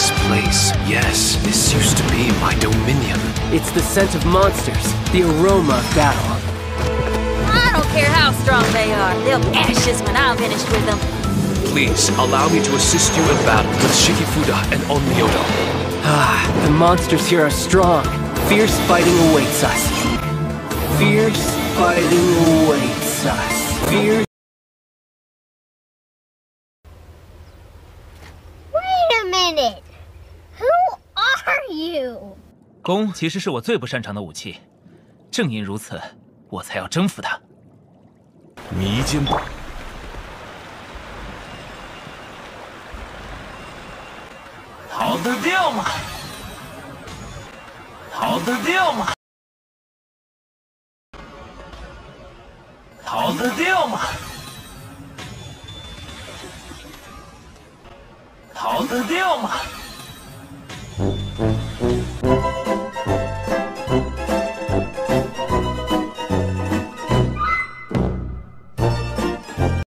This place, yes, this used to be my dominion. It's the scent of monsters, the aroma of battle. I don't care how strong they are. They'll be ashes when I'm finished with them. Please, allow me to assist you in battle with Shikifuda and Onmyodo. Ah, the monsters here are strong. Fierce fighting awaits us. Fierce fighting awaits us. Fierce. Wait a minute! You? 弓其实是我最不擅长的武器，正因如此，我才要征服它。迷奸吧。逃得掉吗？逃得掉吗？逃得掉吗？逃得掉吗？